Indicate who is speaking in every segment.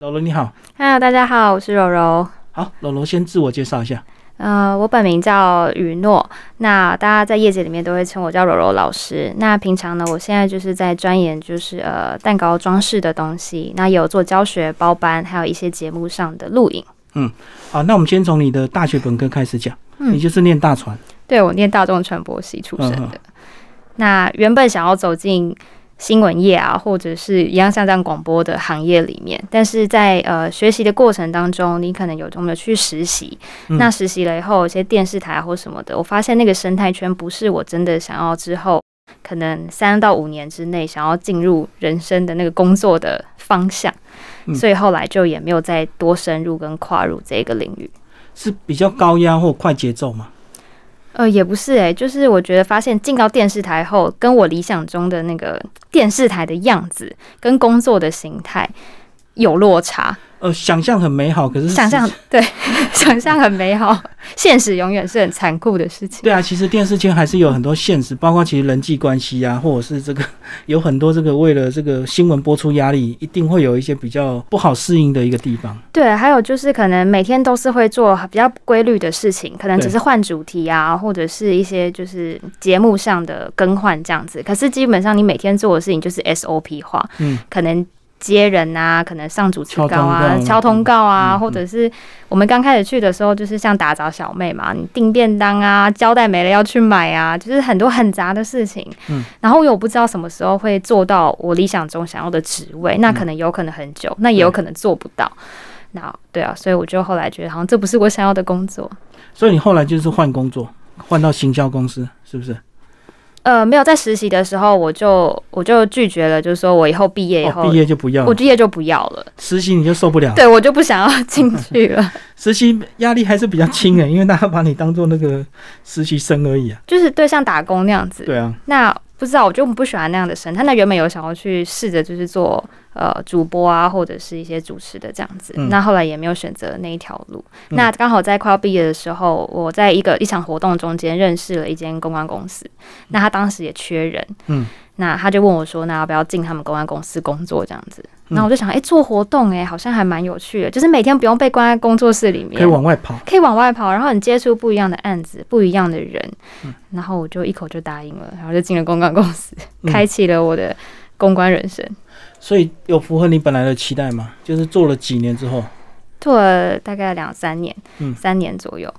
Speaker 1: 柔柔你好
Speaker 2: ，Hello，大家好，我是柔柔。
Speaker 1: 好，柔柔先自我介绍一下。
Speaker 2: 呃，我本名叫雨诺，那大家在业界里面都会称我叫柔柔老师。那平常呢，我现在就是在钻研就是呃蛋糕装饰的东西，那也有做教学包班，还有一些节目上的录影。
Speaker 1: 嗯好，那我们先从你的大学本科开始讲，
Speaker 2: 嗯
Speaker 1: 你就是念大传，
Speaker 2: 对我念大众传播系出身的，
Speaker 1: 嗯
Speaker 2: 那原本想要走进新闻业啊，或者是一样像这样广播的行业里面，但是在呃学习的过程当中，你可能有我们有去实习，
Speaker 1: 嗯
Speaker 2: 那实习了以后，有些电视台或什么的，我发现那个生态圈不是我真的想要之后可能三到五年之内想要进入人生的那个工作的方向，
Speaker 1: 嗯
Speaker 2: 所以后来就也没有再多深入跟跨入这个领域。
Speaker 1: 是比较高压或快节奏嘛？
Speaker 2: 呃，也不是诶、就是我觉得发现进到电视台后，跟我理想中的那个电视台的样子跟工作的形态有落差。
Speaker 1: 呃，想象很美好，可是
Speaker 2: 想象对，想象很美好，现实永远是很残酷的事情。
Speaker 1: 对啊，其实电视圈还是有很多现实，包括其实人际关系啊，或者是这个 有很多这个为了这个新闻播出压力，一定会有一些比较不好适应的一个地方。
Speaker 2: 对，还有就是可能每天都是会做比较规律的事情，可能只是换主题啊，或者是一些就是节目上的更换这样子。可是基本上你每天做的事情就是 SOP 化，
Speaker 1: 嗯，
Speaker 2: 可能接人啊，可能上主持
Speaker 1: 敲
Speaker 2: 稿啊，敲通告啊，或者是我们刚开始去的时候，就是像打杂小妹嘛，你订便当啊，胶带没了要去买啊，就是很多很杂的事情。
Speaker 1: 嗯，
Speaker 2: 然后我不知道什么时候会做到我理想中想要的职位，那可能有可能很久，那也有可能做不到。那对啊，所以我就后来觉得好像这不是我想要的工作。
Speaker 1: 所以你后来就是换工作，换到行销公司，是不是？
Speaker 2: 呃，没有在实习的时候，我就我就拒绝了，就是说我以后毕业以后，
Speaker 1: 哦，毕业就不要了，
Speaker 2: 我毕业就不要了，
Speaker 1: 实习你就受不了。
Speaker 2: 对我就不想要进去了。
Speaker 1: 实习压力还是比较轻的，因为大家把你当做那个实习生而已啊。
Speaker 2: 就是对像打工那样子。
Speaker 1: 对啊，
Speaker 2: 那不知道，我就不喜欢那样的生态。那原本有想要去试着就是做呃主播啊，或者是一些主持的这样子。
Speaker 1: 嗯
Speaker 2: 那后来也没有选择那一条路。
Speaker 1: 嗯
Speaker 2: 那刚好在快要毕业的时候，我在一个一场活动中间认识了一间公关公司。那他当时也缺人，
Speaker 1: 嗯，
Speaker 2: 那他就问我说：“那要不要进他们公关公司工作？”这样子。
Speaker 1: 嗯
Speaker 2: 那我就想，哎、做活动、哎，好像还蛮有趣的，就是每天不用被关在工作室里面，
Speaker 1: 可以往外跑。
Speaker 2: 可以往外跑，然后你接触不一样的案子，不一样的人，
Speaker 1: 嗯
Speaker 2: 然后我就一口就答应了，然后就进了公关公司，
Speaker 1: 嗯
Speaker 2: 开启了我的公关人生。
Speaker 1: 所以有符合你本来的期待吗？就是做了几年之后，
Speaker 2: 做了大概两三年，
Speaker 1: 嗯
Speaker 2: 三年左右，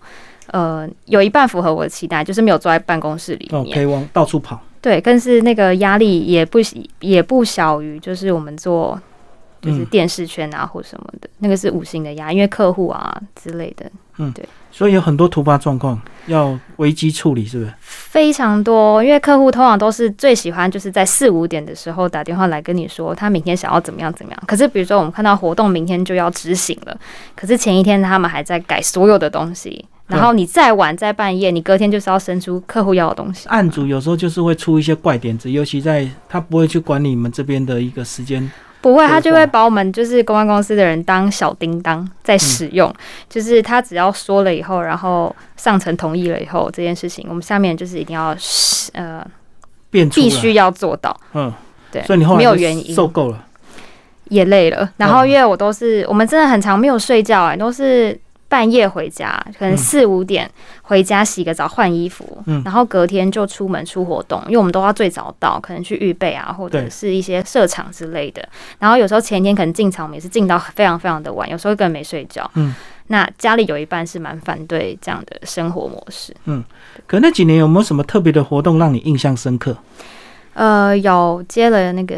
Speaker 2: 呃，有一半符合我的期待，就是没有坐在办公室里
Speaker 1: 哦，
Speaker 2: 面，
Speaker 1: 可以往到处跑。
Speaker 2: 对，但是那个压力也不也不小于就是我们做。就是
Speaker 1: 嗯
Speaker 2: 电视圈啊，或什么的，那个是五星的压，因为客户啊之类的，嗯，对
Speaker 1: 所以有很多突发状况要危机处理，是不是？
Speaker 2: 非常多，因为客户通常都是最喜欢就是在四五点的时候打电话来跟你说他明天想要怎么样怎么样。可是比如说我们看到活动明天就要执行了，可是前一天他们还在改所有的东西，然后你再晚再半夜，你隔天就是要生出客户要的东西。
Speaker 1: 案主有时候就是会出一些怪点子，尤其在他不会去管你们这边的一个时间。
Speaker 2: 不会，他就会把我们就是公关公司的人当小叮当在使用，就是他只要说了以后，然后上层同意了以后，这件事情我们下面就是一定要呃
Speaker 1: 变
Speaker 2: 必须要做到。
Speaker 1: 嗯，
Speaker 2: 对，
Speaker 1: 所以你后来
Speaker 2: 没有原因，
Speaker 1: 受够了。
Speaker 2: 也累了。然后
Speaker 1: 嗯
Speaker 2: 因为我都是，我们真的很长没有睡觉、哎，都是半夜回家，可能
Speaker 1: 嗯
Speaker 2: 四五点回家洗个澡换衣服，
Speaker 1: 嗯
Speaker 2: 然后隔天就出门出活动，因为我们都要最早到，可能去预备啊，或者是一些设场之类的。然后有时候前一天可能进场，我们也是进到非常非常的晚，有时候根本没睡觉。
Speaker 1: 嗯，
Speaker 2: 那家里有一半是蛮反对这样的生活模式。
Speaker 1: 嗯可那几年有没有什么特别的活动让你印象深刻？
Speaker 2: 呃，有接了那个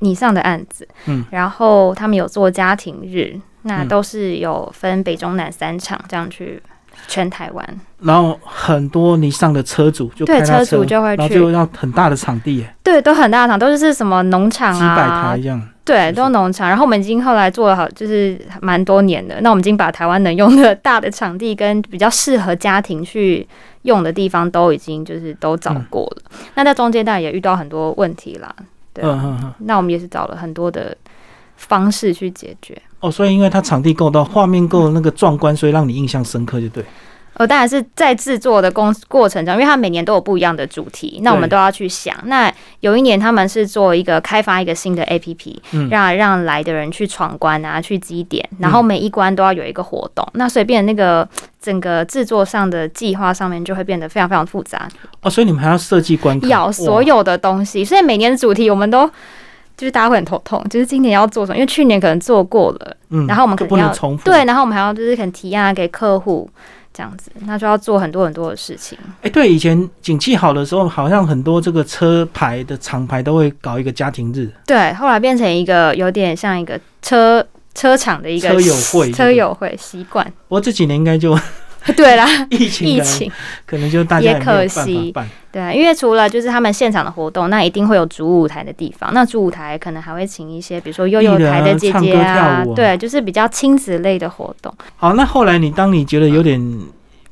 Speaker 2: 你上的案子，
Speaker 1: 嗯，
Speaker 2: 然后他们有做家庭日，那
Speaker 1: 嗯
Speaker 2: 都是有分北中南三场这样去全台湾，
Speaker 1: 然后很多你上的车主就开
Speaker 2: 对，车主就会
Speaker 1: 然后
Speaker 2: 去，
Speaker 1: 就要很大的场地耶，
Speaker 2: 对，都很大的场，都是什么农场
Speaker 1: 几百
Speaker 2: 啊
Speaker 1: 台，一样。
Speaker 2: 对，都是农场。然后我们已经后来做了好，就是蛮多年的。那我们已经把台湾能用的大的场地跟比较适合家庭去用的地方都已经就是都找过了。那在中间当然也遇到很多问题啦，对啊、
Speaker 1: 嗯嗯嗯。
Speaker 2: 那我们也是找了很多的方式去解决。
Speaker 1: 哦，所以因为它场地够大，画面够那个壮观，所以让你印象深刻，就对。
Speaker 2: 呃，当然是在制作的工过程中，因为它每年都有不一样的主题，那我们都要去想。那有一年他们是做一个开发一个新的 APP，、
Speaker 1: 嗯
Speaker 2: 让让来的人去闯关啊，去积点，然后每一关都要有一个活动。那所以变那个整个制作上的计划上面就会变得非常非常复杂，
Speaker 1: 哦，所以你们还要设计关卡，
Speaker 2: 要所有的东西，所以每年的主题我们都。就是大家会很头痛，就是今年要做什么？因为去年可能做过了，
Speaker 1: 嗯
Speaker 2: 然后我们可能要
Speaker 1: 能重复。
Speaker 2: 对，，然后我们还要就是可能提案给客户这样子，那就要做很多很多的事情。
Speaker 1: 哎，对，以前景气好的时候，好像很多这个车牌的厂牌都会搞一个家庭日，
Speaker 2: 对，后来变成一个有点像一个车车厂的一个
Speaker 1: 车友会
Speaker 2: 车友会习惯。
Speaker 1: 不过这几年应该就
Speaker 2: 对啦，
Speaker 1: 疫情可能
Speaker 2: 疫情
Speaker 1: 可能就大家
Speaker 2: 也可惜
Speaker 1: 办。
Speaker 2: 对啊，因为除了就是他们现场的活动，那一定会有主舞台的地方。那主舞台可能还会请一些，比如说悠悠台的姐姐
Speaker 1: 啊
Speaker 2: 对，就是比较亲子类的活动。
Speaker 1: 好，那后来你当你觉得有点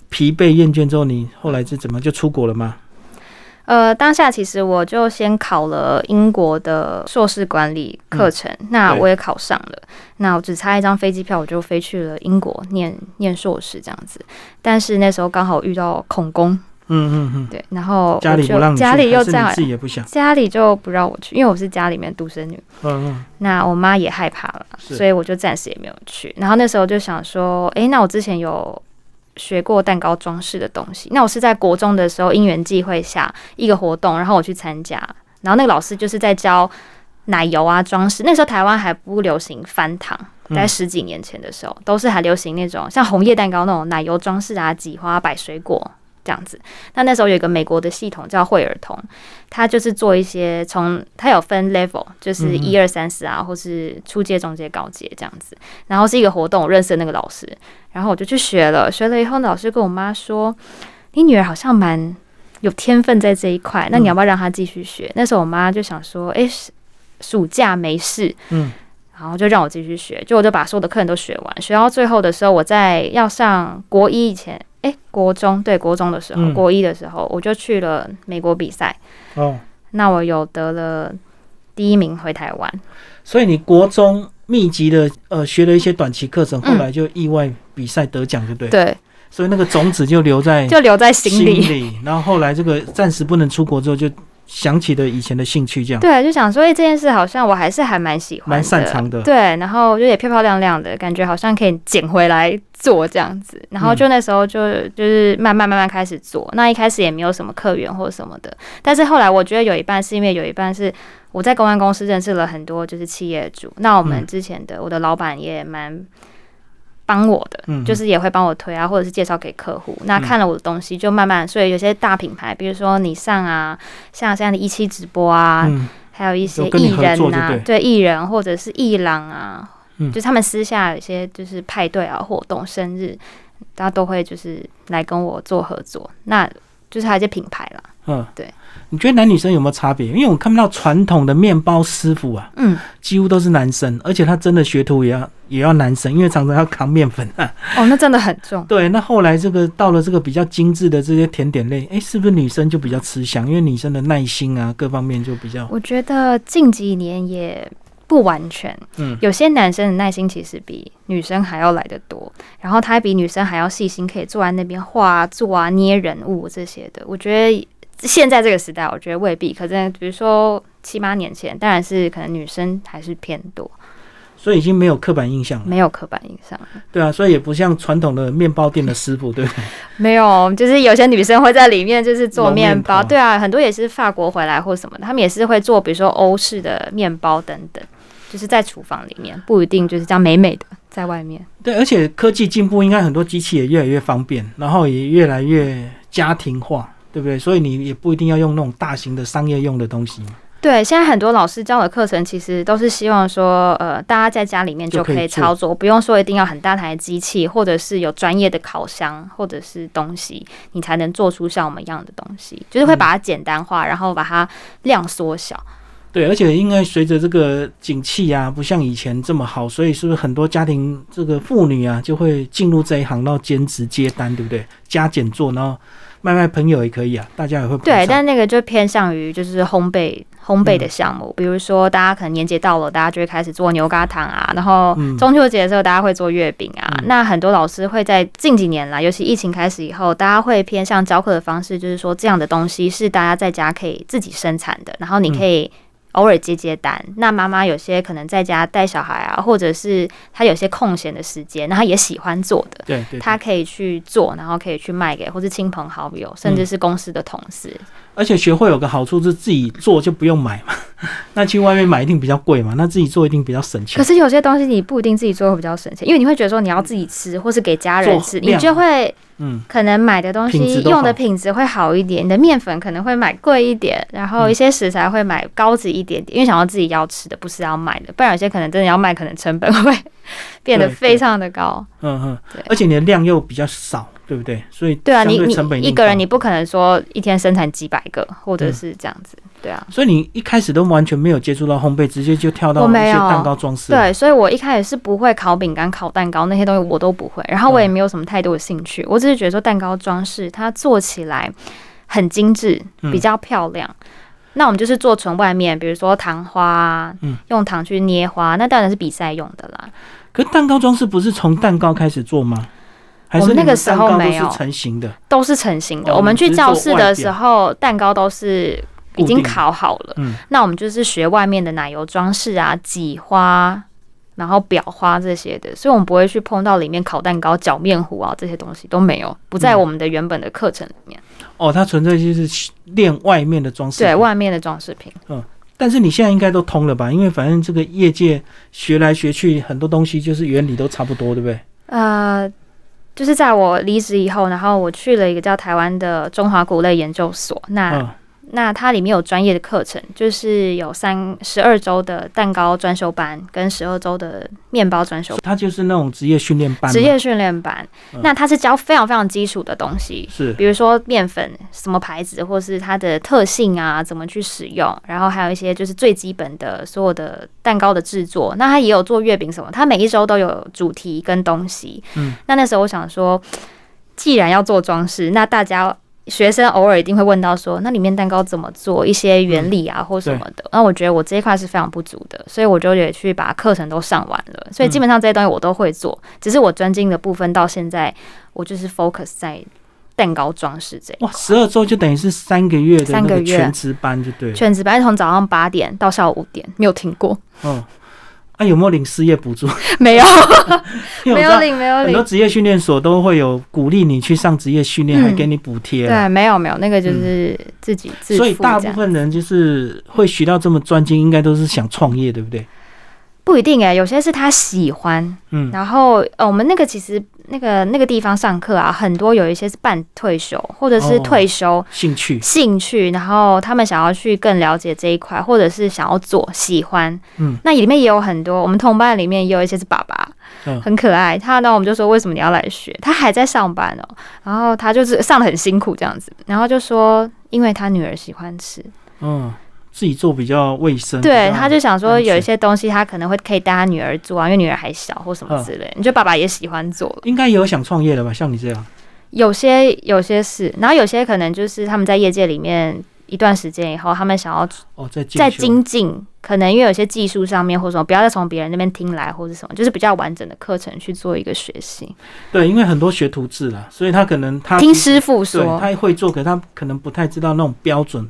Speaker 1: 疲惫厌倦之后，你后来是怎么就出国了吗？
Speaker 2: 呃，当下其实我就先考了英国的硕士管理课程，那我也考上了。那我只差一张飞机票，我就飞去了英国念念硕士这样子。但是那时候刚好遇到恐攻，
Speaker 1: 嗯嗯嗯，
Speaker 2: 对，然后
Speaker 1: 家里不让去，
Speaker 2: 家里又
Speaker 1: 还是你
Speaker 2: 这样，
Speaker 1: 自己也不想。
Speaker 2: 家里就不让我去，因为我是家里面独生女。
Speaker 1: 嗯嗯，
Speaker 2: 那我妈也害怕了，所以我就暂时也没有去。然后那时候就想说，诶，那我之前有学过蛋糕装饰的东西，那我是在国中的时候因缘际会下一个活动，然后我去参加，然后那个老师就是在教奶油啊装饰。那时候台湾还不流行翻糖。在
Speaker 1: 嗯
Speaker 2: 十几年前的时候，都是还流行那种像红叶蛋糕那种奶油装饰啊、挤花、摆水果这样子。那那时候有一个美国的系统叫惠儿童，它就是做一些从它有分 level，就是
Speaker 1: 嗯
Speaker 2: 一二三四啊，或是初阶、中阶、高阶这样子。然后是一个活动，我认识的那个老师，然后我就去学了。学了以后，老师跟我妈说：“你女儿好像蛮有天分在这一块，那你要不要让她继续学？”那时候我妈就想说：“诶，暑暑假没事，
Speaker 1: 嗯，
Speaker 2: 然后就让我继续学，就我就把所有的课程都学完，学到最后的时候，我在要上国一以前，诶，国中对国中的时候，
Speaker 1: 嗯。
Speaker 2: 国一的时候，我就去了美国比赛，
Speaker 1: 哦，
Speaker 2: 那我有得了第一名回台湾，
Speaker 1: 所以你国中密集的呃学了一些短期课程，后
Speaker 2: 嗯
Speaker 1: 来就意外比赛得奖，对不对？
Speaker 2: 对，
Speaker 1: 所以那个种子就留在
Speaker 2: 就留在心。里，
Speaker 1: 然后后来这个暂时不能出国之后，就想起的以前的兴趣，这样
Speaker 2: 对，就想说，哎、这件事好像我还是还蛮喜欢，
Speaker 1: 蛮擅长的。
Speaker 2: 对，然后就也漂漂亮亮的感觉，好像可以捡回来做这样子。然后就那时候就就是慢慢慢慢开始做。那一开始也没有什么客源或什么的，但是后来我觉得有一半是因为有一半是我在公关公司认识了很多就是企业主。那我们
Speaker 1: 嗯
Speaker 2: 之前的我的老板也蛮。帮我的，
Speaker 1: 嗯
Speaker 2: 就是也会帮我推啊，或者是介绍给客户。那
Speaker 1: 嗯。
Speaker 2: 看了我的东西，就慢慢，所以有些大品牌，比如说你上啊，像现在的一期直播啊，
Speaker 1: 嗯，
Speaker 2: 还有一些艺人啊
Speaker 1: 对，
Speaker 2: 艺人或者是艺郎啊，
Speaker 1: 嗯。
Speaker 2: 就是他们私下有些就是派对啊活动、生日，大家都会就是来跟我做合作，那就是还有一些品牌啦，
Speaker 1: 嗯，
Speaker 2: 对。
Speaker 1: 你觉得男女生有没有差别？因为我看不到传统的面包师傅啊，
Speaker 2: 嗯，
Speaker 1: 几乎都是男生，而且他真的学徒也要也要男生，因为常常要扛面粉啊。
Speaker 2: 哦，那真的很重，
Speaker 1: 对，那后来这个到了这个比较精致的这些甜点类，哎，是不是女生就比较吃香？因为女生的耐心啊，各方面就比较
Speaker 2: 我觉得近几年也。不完全，
Speaker 1: 嗯
Speaker 2: 有些男生的耐心其实比女生还要来得多，然后他比女生还要细心，可以坐在那边画啊、做啊、捏人物这些的。我觉得现在这个时代，我觉得未必。可是比如说七八年前，当然是可能女生还是偏多，
Speaker 1: 所以已经没有刻板印象了。
Speaker 2: 没有刻板印象。
Speaker 1: 对啊，所以也不像传统的面包店的师傅，对不对？
Speaker 2: 没有，就是有些女生会在里面就是做
Speaker 1: 面
Speaker 2: 面包，对啊，很多也是法国回来或什么的，他们也是会做，比如说欧式的面包等等，就是在厨房里面，不一定就是这样美美的在外面。
Speaker 1: 对，而且科技进步，应该很多机器也越来越方便，然后也越来越家庭化，对不对？所以你也不一定要用那种大型的商业用的东西嘛。
Speaker 2: 对，现在很多老师教的课程其实都是希望说，呃，大家在家里面就可
Speaker 1: 以
Speaker 2: 操作，不用说一定要很大台机器，或者是有专业的烤箱或者是东西，你才能做出像我们一样的东西，就是会把它简单化，然后把它量缩小。
Speaker 1: 对，而且因为随着这个景气啊，不像以前这么好，所以是不是很多家庭这个妇女啊，就会进入这一行，然后兼职接单，对不对？加减做，然后卖卖朋友也可以啊，大家也会捧
Speaker 2: 对，
Speaker 1: 场
Speaker 2: 但那个就偏向于就是烘焙烘焙的项目，比如说大家可能年节到了，大家就会开始做牛轧糖啊，然后
Speaker 1: 嗯
Speaker 2: 中秋节的时候大家会做月饼啊。
Speaker 1: 嗯
Speaker 2: 那很多老师会在近几年来，尤其疫情开始以后，大家会偏向教课的方式，就是说这样的东西是大家在家可以自己生产的，然后你可以。偶尔接接单，那妈妈有些可能在家带小孩啊，或者是她有些空闲的时间，那她也喜欢做的，
Speaker 1: 对对，
Speaker 2: 她可以去做，然后可以去卖给或是亲朋好友，甚至是公司的同事。
Speaker 1: 而且学会有个好处是自己做就不用买嘛，那去外面买一定比较贵嘛，那自己做一定比较省钱。
Speaker 2: 可。是有些东西你不一定自己做会比较省钱，因为你会觉得说你要自己吃，或是给家人吃，你就会
Speaker 1: 嗯，
Speaker 2: 可能买的东西用的品质会好一点，你的面粉可能会买贵一点，然后一些食材会买高级一点点，因为想要自己要吃的，不是要买的，不然有些可能真的要卖，可能成本会 变得非常的高。
Speaker 1: 嗯嗯
Speaker 2: 对，
Speaker 1: 而且你的量又比较少，对不对？所以
Speaker 2: 对啊，你你一个人你不可能说一天生产几百个，或者
Speaker 1: 嗯
Speaker 2: 是这样子，对啊。
Speaker 1: 所以你一开始都完全没有接触到烘焙，直接就跳到一
Speaker 2: 我没有
Speaker 1: 些蛋糕装饰。，
Speaker 2: 对，所以我一开始是不会烤饼干、烤蛋糕那些东西，我都不会。然后我也没有什么太多的兴趣，我只是觉得说蛋糕装饰它做起来很精致，
Speaker 1: 嗯
Speaker 2: 比较漂亮。那我们就是做纯外面，比如说糖花啊，
Speaker 1: 嗯
Speaker 2: 用糖去捏花，那当然是比赛用的啦。
Speaker 1: 可蛋糕装饰不是从蛋糕开始做吗？还是
Speaker 2: 我们那个时候没有
Speaker 1: 成型的？
Speaker 2: 都是成型的。
Speaker 1: 哦
Speaker 2: 我们去教室的时候，蛋糕都是已经烤好了。
Speaker 1: 嗯，
Speaker 2: 那我们就是学外面的奶油装饰啊、挤花，然后裱花这些的，所以我们不会去碰到里面烤蛋糕、搅面糊啊这些东西都没有，不在
Speaker 1: 嗯
Speaker 2: 我们的原本的课程里面。
Speaker 1: 哦，它纯粹就是练外面的装饰。
Speaker 2: 对，外面的装饰品，嗯
Speaker 1: 但是你现在应该都通了吧？因为反正这个业界学来学去，很多东西就是原理都差不多，对不对？
Speaker 2: 呃。就是在我离职以后，然后我去了一个叫台湾的中华谷类研究所。那、
Speaker 1: 嗯，
Speaker 2: 那它里面有专业的课程，就是有三十二周的蛋糕专修班，跟十二周的面包专修班
Speaker 1: 它就是那种职业训练班。
Speaker 2: 职业训练班。
Speaker 1: 嗯
Speaker 2: 那它是教非常非常基础的东西，
Speaker 1: 是
Speaker 2: 比如说面粉什么牌子，或是它的特性啊，怎么去使用，然后还有一些就是最基本的所有的蛋糕的制作。那它也有做月饼什么，它每一周都有主题跟东西。
Speaker 1: 嗯，
Speaker 2: 那那时候我想说，既然要做装饰，那大家。学生偶尔一定会问到说，那里面蛋糕怎么做？一些原理啊，或什么的。那我觉得我这一块是非常不足的，所以我就也去把课程都上完了。所以基本上这些东西我都会做，只是我专精的部分到现在我就是 focus 在蛋糕装饰这一
Speaker 1: 哇，十二周就等于是三个月的
Speaker 2: 三个月
Speaker 1: 全职班，就对了。
Speaker 2: 全职班从早上八点到下午五点，没有停过，
Speaker 1: 哦，啊，有没有领失业补助？
Speaker 2: 没有，没有领，没有领
Speaker 1: 很多。职业训练所都会有鼓励你去上职业训练，
Speaker 2: 嗯
Speaker 1: 还给你补贴啦。
Speaker 2: 对，没有没有，那个就是自己自付
Speaker 1: 所以大部分人就是会学到这么专精，应该都是想创业，对不对？
Speaker 2: 不一定哎、有些是他喜欢，
Speaker 1: 嗯，
Speaker 2: 然后呃，我们那个其实那个那个地方上课啊，很多有一些是半退休或者是
Speaker 1: 哦。
Speaker 2: 退休。
Speaker 1: 兴趣，
Speaker 2: 兴趣，然后他们想要去更了解这一块，或者是想要做喜欢，
Speaker 1: 嗯，
Speaker 2: 那里面也有很多，我们同伴里面也有一些是爸爸，
Speaker 1: 嗯。
Speaker 2: 很可爱。他呢，我们就说为什么你要来学？他还在上班哦，然后他就是上的很辛苦这样子，然后就说因为他女儿喜欢吃，
Speaker 1: 嗯，自己做比较卫生。
Speaker 2: 对，他就想说有一些东西他可能会可以带他女儿做啊，因为女儿还小或什么
Speaker 1: 嗯
Speaker 2: 之类。你觉得爸爸也喜欢做了，
Speaker 1: 应该也有想创业的吧？像你这样，
Speaker 2: 有些有些是，然后有些可能就是他们在业界里面一段时间以后，他们想要
Speaker 1: 哦，
Speaker 2: 再精进，可能因为有些技术上面或者什么，不要再从别人那边听来或者什么，就是比较完整的课程去做一个学习。
Speaker 1: 对，因为很多学徒制啦，所以他可能他
Speaker 2: 听师傅说，
Speaker 1: 他会做，可他可能不太知道那种标准。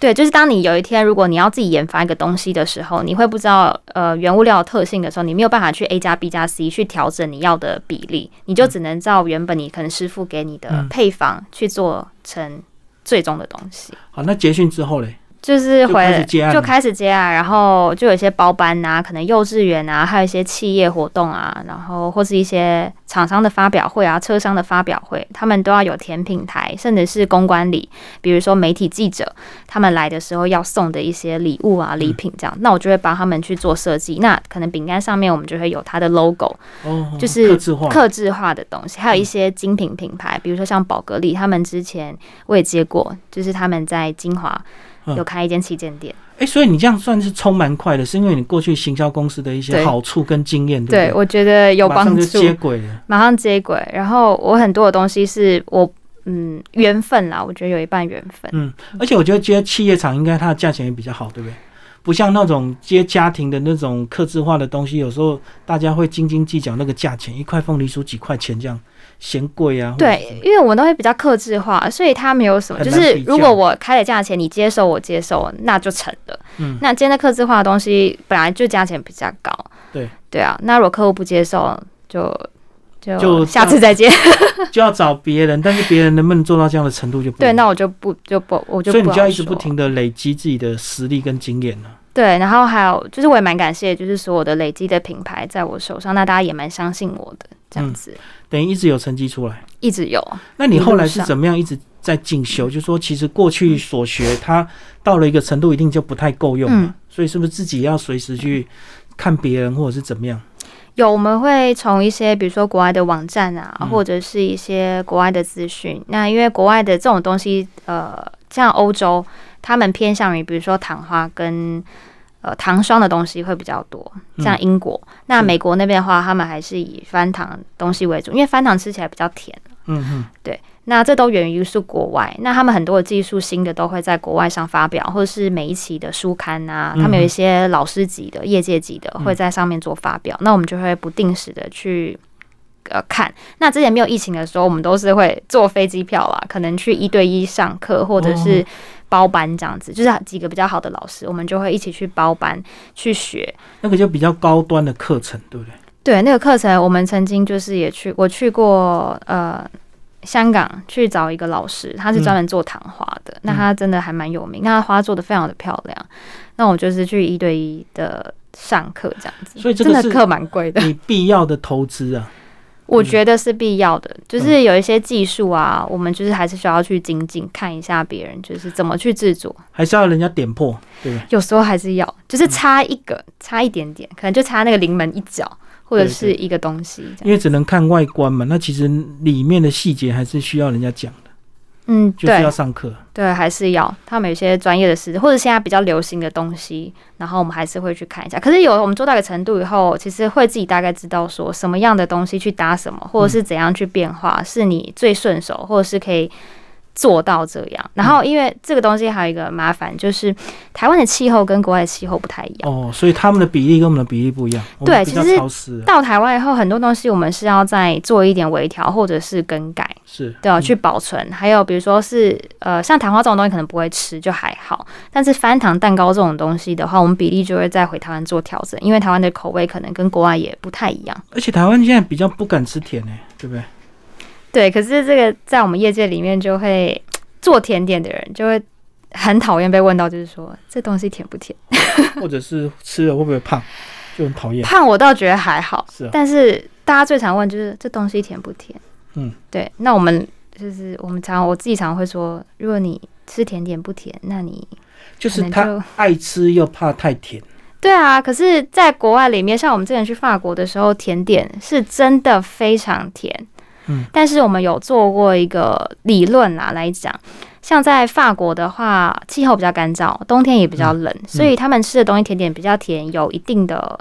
Speaker 2: 对，就是当你有一天如果你要自己研发一个东西的时候，你会不知道呃原物料的特性的时候，你没有办法去 A 加 B 加 C 去调整你要的比例，你就只能照原本你可能师傅给你的
Speaker 1: 嗯。
Speaker 2: 配方去做成最终的东西。
Speaker 1: 好，那结训之后嘞，
Speaker 2: 就是回
Speaker 1: 就开始接案了
Speaker 2: 就开始接案，然后就有一些包班啊，可能幼稚园啊，还有一些企业活动啊，然后或是一些厂商的发表会啊，车商的发表会，他们都要有甜品台，甚至是公关礼，比如说媒体记者他们来的时候要送的一些礼物啊、礼品这样，那我就会帮他们去做设计。那可能饼干上面我们就会有它的 logo，
Speaker 1: 哦，
Speaker 2: 就是
Speaker 1: 刻制化，
Speaker 2: 克制化的东西，还有一些精品品牌，比如说像宝格丽，他们之前我也接过，就是他们在金华
Speaker 1: 嗯
Speaker 2: 有开一间旗舰店。
Speaker 1: 哎、所以你这样算是冲蛮快的，是因为你过去行销公司的一些好处跟经验，
Speaker 2: 对？我觉得有帮助，
Speaker 1: 接轨了。
Speaker 2: 马上接轨。然后我很多的东西是我嗯缘分啦，我觉得有一半缘分。
Speaker 1: 嗯，而且我觉得接企业厂应该它的价钱也比较好，对不对？不像那种接家庭的那种客制化的东西，有时候大家会斤斤计较那个价钱，一块凤梨酥几块钱这样嫌贵啊。
Speaker 2: 对，因为我们都会比较克制化，所以它没有什么，就是如果我开的价钱你接受，我接受，那就成了。
Speaker 1: 嗯
Speaker 2: 那今天的克制化的东西本来就价钱比较高，
Speaker 1: 对
Speaker 2: 对啊。那如果客户不接受，就就
Speaker 1: 就
Speaker 2: 下次再见。
Speaker 1: 就要找别人，但是别人能不能做到这样的程度就不
Speaker 2: 对，那我就不就不我就
Speaker 1: 所以你就要一直不停的累积自己的实力跟经验了。
Speaker 2: 对，然后还有就是我也蛮感谢，就是所有的累积的品牌在我手上，那大家也蛮相信我的，这样
Speaker 1: 嗯
Speaker 2: 子、
Speaker 1: 等于一直有成绩出来。
Speaker 2: 一直有。
Speaker 1: 那你后来是怎么样一直在进修？就说其实过去所学，它到了一个程度，一定就不太够用了。
Speaker 2: 嗯
Speaker 1: 所以是不是自己要随时去看别人，或者是怎么样？
Speaker 2: 有，我们会从一些比如说国外的网站啊，
Speaker 1: 嗯
Speaker 2: 或者是一些国外的资讯。那因为国外的这种东西，呃，像欧洲，他们偏向于比如说糖花跟呃糖霜的东西会比较多，
Speaker 1: 嗯
Speaker 2: 像英国。那美国那边的话，他们还是以翻糖东西为主，因为翻糖吃起来比较甜。
Speaker 1: 嗯对，
Speaker 2: 那这都源于是国外，那他们很多的技术新的都会在国外上发表，或者是每一期的书刊啊，
Speaker 1: 嗯
Speaker 2: 他们有一些老师级的、业界级的
Speaker 1: 嗯
Speaker 2: 会在上面做发表，那我们就会不定时的去。呃，看，那之前没有疫情的时候，我们都是会坐飞机票啦，可能去一对一上课，或者是
Speaker 1: 哦
Speaker 2: 包班这样子，就是几个比较好的老师，我们就会一起去包班去学。
Speaker 1: 那个就比较高端的课程，对不对？
Speaker 2: 对，那个课程我们曾经就是也去，我去过呃香港去找一个老师，他是专门做糖花的，那他真的还蛮有名，那他花做的非常的漂亮。那我就是去一对一的上课这样子，
Speaker 1: 所以
Speaker 2: 真的课蛮贵的，
Speaker 1: 你必要的投资啊。
Speaker 2: 我觉得是必要的。
Speaker 1: 嗯
Speaker 2: 就是有一些技术啊，我们就是还是需要去精进，看一下别人就是怎么去制作，
Speaker 1: 还是要人家点破，对不对？
Speaker 2: 有时候还是要，就是差一个，差一点点，可能就差那个临门一脚。或者是一个东西
Speaker 1: 因为只能看外观嘛，那其实里面的细节还是需要人家讲的，
Speaker 2: 嗯，
Speaker 1: 就是
Speaker 2: 对
Speaker 1: 要上课。
Speaker 2: 对，还是要他们有些专业的事，或者现在比较流行的东西，然后我们还是会去看一下。可是有我们做到一个程度以后，其实会自己大概知道说什么样的东西去搭什么，或者是怎样去变化，是你最顺手，或者是可以做到这样。然后因为这个东西还有一个麻烦，就是台湾的气候跟国外的气候不太一样。
Speaker 1: 哦，所以他们的比例跟我们的比例不一样，
Speaker 2: 对其实，到台湾以后，很多东西我们是要再做一点微调，或者是更改。
Speaker 1: 是
Speaker 2: 对啊，
Speaker 1: 嗯
Speaker 2: 去保存。还有比如说是呃，像糖花这种东西可能不会吃，就还好。但是翻糖蛋糕这种东西的话，我们比例就会再回台湾做调整，因为台湾的口味可能跟国外也不太一样。
Speaker 1: 而且台湾现在比较不敢吃甜诶、对不对？
Speaker 2: 对，可是这个在我们业界里面就会做甜点的人就会很讨厌被问到，就是说这东西甜不甜？
Speaker 1: 或者是吃了会不会胖，就很讨厌。
Speaker 2: 胖我倒觉得还好，
Speaker 1: 是啊，
Speaker 2: 但是大家最常问就是这东西甜不甜？
Speaker 1: 嗯，
Speaker 2: 对。那我们就是我们常我自己常会说，如果你吃甜点不甜，那你
Speaker 1: 就是他爱吃又怕太甜。
Speaker 2: 对啊，可是，在国外里面，像我们之前去法国的时候，甜点是真的非常甜。
Speaker 1: 嗯，
Speaker 2: 但是我们有做过一个理论啊来讲，像在法国的话，气候比较干燥，冬天也比较冷，所以他们吃的东西甜点比较甜，有一定的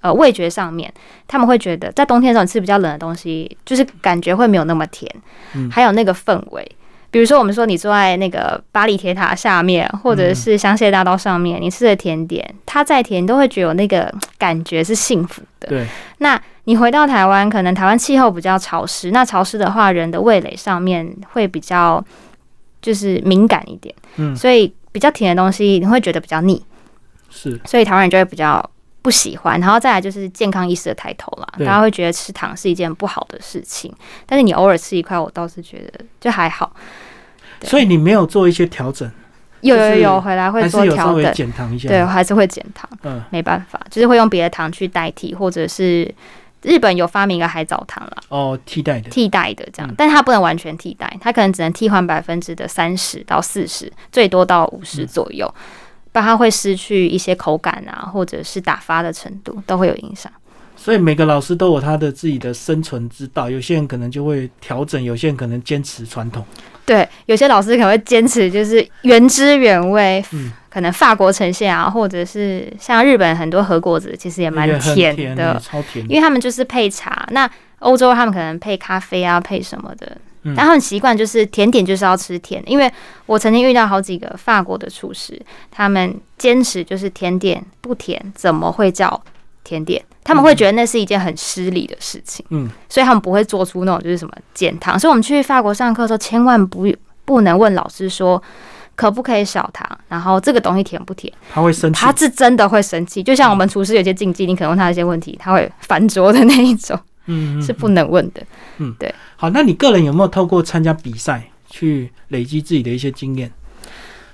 Speaker 2: 呃味觉上面，他们会觉得在冬天的时候你吃比较冷的东西，就是感觉会没有那么甜，
Speaker 1: 嗯
Speaker 2: 还有那个氛围。比如说，我们说你坐在那个巴黎铁塔下面，或者是香榭大道上面，你吃的甜点，它再甜，你都会觉得有那个感觉是幸福的。
Speaker 1: 对，
Speaker 2: 那你回到台湾，可能台湾气候比较潮湿，那潮湿的话，人的味蕾上面会比较就是敏感一点，
Speaker 1: 嗯，
Speaker 2: 所以比较甜的东西你会觉得比较腻，
Speaker 1: 是。
Speaker 2: 所以台湾人就会比较不喜欢。然后再来就是健康意识的抬头啦，大家会觉得吃糖是一件不好的事情，但是你偶尔吃一块，我倒是觉得就还好。
Speaker 1: 所以你没有做一些调整，
Speaker 2: 有有有，回来会做调整，
Speaker 1: 减糖一下。
Speaker 2: 对，我还是会减糖。
Speaker 1: 嗯，
Speaker 2: 没办法，就是会用别的糖去代替，或者是日本有发明一个海藻糖啦，
Speaker 1: 哦，替代的。
Speaker 2: 替代的这样
Speaker 1: 嗯，
Speaker 2: 但它不能完全替代，它可能只能替换百分之的三十到四十，最多到五十
Speaker 1: 嗯
Speaker 2: 左右，不然它会失去一些口感啊，或者是打发的程度都会有影响。
Speaker 1: 所以每个老师都有他的自己的生存之道，有些人可能就会调整，有些人可能坚持传统。
Speaker 2: 对，有些老师可能会坚持就是原汁原味，
Speaker 1: 嗯
Speaker 2: 可能法国呈现啊，或者是像日本很多和果子其实也蛮甜的，
Speaker 1: 超甜
Speaker 2: 因为他们就是配茶，那欧洲他们可能配咖啡啊，配什么的，
Speaker 1: 嗯
Speaker 2: 但他们习惯就是甜点就是要吃甜，因为我曾经遇到好几个法国的厨师，他们坚持就是甜点不甜，怎么会叫甜点？他们会觉得那是一件很失礼的事情，
Speaker 1: 嗯，
Speaker 2: 所以他们不会做出那种就是什么减糖。所以我们去法国上课的时候，千万不不能问老师说可不可以少糖，然后这个东西甜不甜。
Speaker 1: 他会生气
Speaker 2: 他，是真的会生气，就像我们厨师有些禁忌，你可能问他一些问题，他会翻桌的那一种，
Speaker 1: 嗯，嗯
Speaker 2: 是不能问的。
Speaker 1: 嗯，对好。那你个人有没有透过参加比赛去累积自己的一些经验？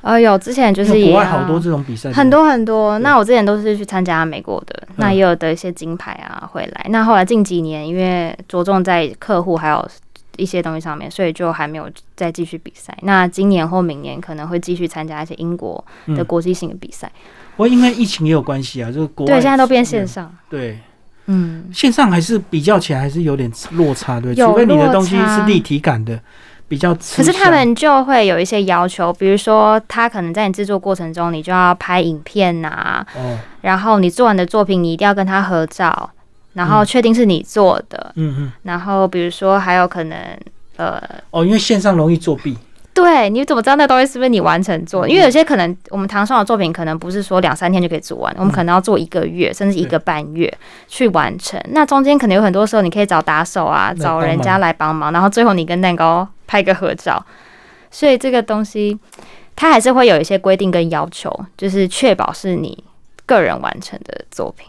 Speaker 2: 呃，有之前就是
Speaker 1: 国外好多这种比赛，
Speaker 2: 很多很多。那我之前都是去参加美国的，那也有得一些金牌啊回来。那后来近几年因为着重在客户还有一些东西上面，所以就还没有再继续比赛。那今年或明年可能会继续参加一些英国的
Speaker 1: 嗯
Speaker 2: 国际性的比赛。
Speaker 1: 不过因为疫情也有关系啊，就是国外
Speaker 2: 对，现在都变线上。
Speaker 1: 对。
Speaker 2: 嗯，
Speaker 1: 线上还是比较起来还是有点落差，对，除非你的东西是立体感的，比较。
Speaker 2: 可是他们就会有一些要求，比如说他可能在你制作过程中，你就要拍影片呐、
Speaker 1: 哦，
Speaker 2: 然后你做完的作品你一定要跟他合照，然后
Speaker 1: 嗯。
Speaker 2: 确定是你做的，
Speaker 1: 嗯嗯，
Speaker 2: 然后比如说还有可能呃。
Speaker 1: 哦，因为线上容易作弊，
Speaker 2: 对，你怎么知道那东西是不是你完成做？因为
Speaker 1: 嗯
Speaker 2: 有些可能我们唐双的作品可能不是说两三天就可以做完，我们可能要做一个月甚至一个半月去完成。那中间可能有很多时候你可以找打手啊，找人家来帮忙，然后最后你跟蛋糕拍个合照。所以这个东西它还是会有一些规定跟要求，就是确保是你个人完成的作品。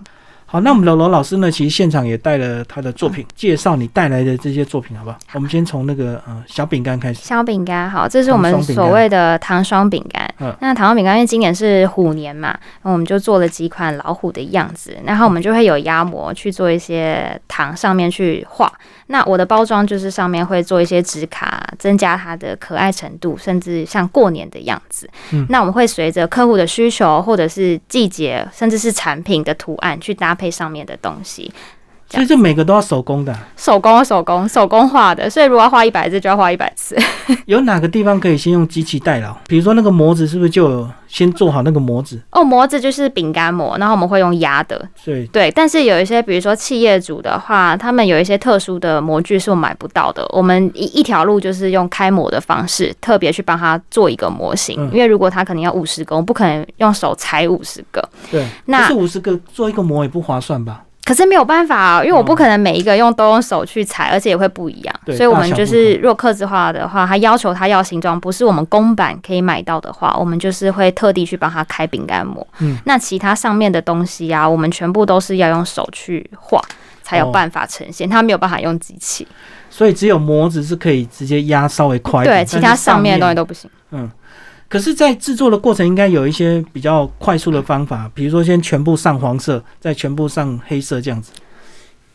Speaker 1: 好，那我们的罗老师呢，其实现场也带了他的作品，介绍你带来的这些作品，好不好？我们先从那个呃小饼干开始。
Speaker 2: 小饼干好，这是我们所谓的糖霜饼干。
Speaker 1: 嗯
Speaker 2: 那糖霜饼干因为今年是虎年嘛，那我们就做了几款老虎的样子，然后我们就会有压模去做一些糖上面去画。那我的包装就是上面会做一些纸卡，增加它的可爱程度，甚至像过年的样子。
Speaker 1: 嗯
Speaker 2: 那我们会随着客户的需求，或者是季节，甚至是产品的图案去搭配上面的东西。
Speaker 1: 所以这每个都要手工的啊、
Speaker 2: 手工、手工、手工画的，所以如果要画一百次，就要画一百次。
Speaker 1: 有哪个地方可以先用机器代劳？比如说那个模子是不是就有先做好那个模子？
Speaker 2: 哦，模子就是饼干模，然后我们会用压的，
Speaker 1: 所以
Speaker 2: 对。但是有一些，比如说企业主的话，他们有一些特殊的模具是我买不到的。我们一一条路就是用开模的方式，特别去帮他做一个模型。
Speaker 1: 嗯
Speaker 2: 因为如果他可能要五十个，我不可能用手裁五十个。
Speaker 1: 对，
Speaker 2: 那
Speaker 1: 可是五十个做一个模也不划算吧？
Speaker 2: 可是没有办法、啊，因为我不可能每一个用都用手去裁，而且也会不一样。
Speaker 1: 对
Speaker 2: 所以我们就是若刻字化的话，他要求他要形状不是我们公版可以买到的话，我们就是会特地去帮他开饼干模。
Speaker 1: 嗯，
Speaker 2: 那其他上面的东西啊，我们全部都是要用手去画。才有
Speaker 1: 哦
Speaker 2: 办法呈现，它没有办法用机器，
Speaker 1: 所以只有模子是可以直接压稍微快一点，
Speaker 2: 对，其他上面的东西都不行。
Speaker 1: 嗯。可是，在制作的过程应该有一些比较快速的方法，比如说先全部上黄色，再全部上黑色这样子。